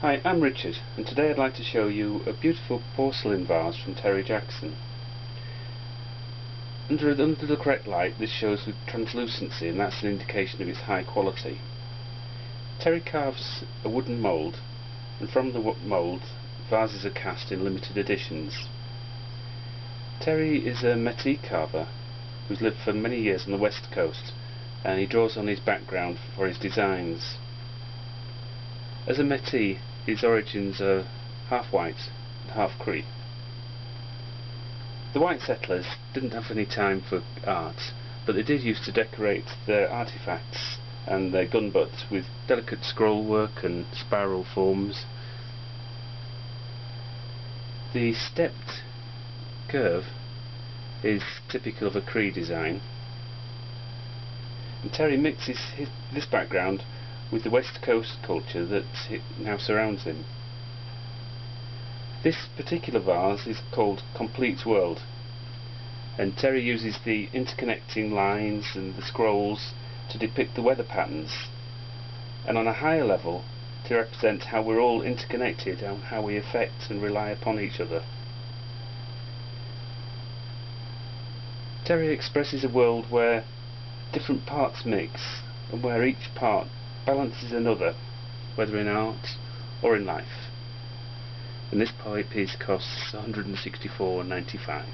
Hi, I'm Richard and today I'd like to show you a beautiful porcelain vase from Terry Jackson. Under, under the correct light this shows with translucency and that's an indication of its high quality. Terry carves a wooden mould and from the mould vases are cast in limited editions. Terry is a métis carver who's lived for many years on the west coast and he draws on his background for his designs. As a métis its origins are half white and half Cree. The white settlers didn't have any time for art, but they did used to decorate their artifacts and their gun butts with delicate scroll work and spiral forms. The stepped curve is typical of a Cree design and Terry mixes his, this background with the West Coast culture that now surrounds him. This particular vase is called Complete World and Terry uses the interconnecting lines and the scrolls to depict the weather patterns and on a higher level to represent how we're all interconnected and how we affect and rely upon each other. Terry expresses a world where different parts mix and where each part balances another, whether in art or in life. And this piece costs 164.95.